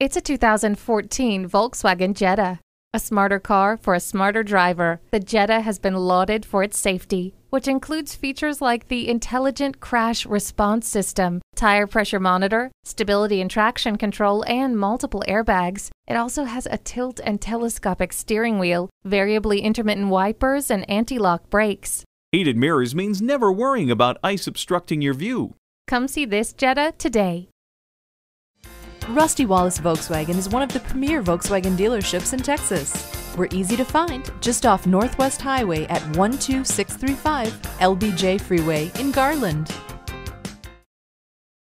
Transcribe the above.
It's a 2014 Volkswagen Jetta. A smarter car for a smarter driver, the Jetta has been lauded for its safety, which includes features like the Intelligent Crash Response System, tire pressure monitor, stability and traction control, and multiple airbags. It also has a tilt and telescopic steering wheel, variably intermittent wipers, and anti lock brakes. Heated mirrors means never worrying about ice obstructing your view. Come see this Jetta today. Rusty Wallis Volkswagen is one of the premier Volkswagen dealerships in Texas. We're easy to find just off Northwest Highway at 12635 LBJ Freeway in Garland.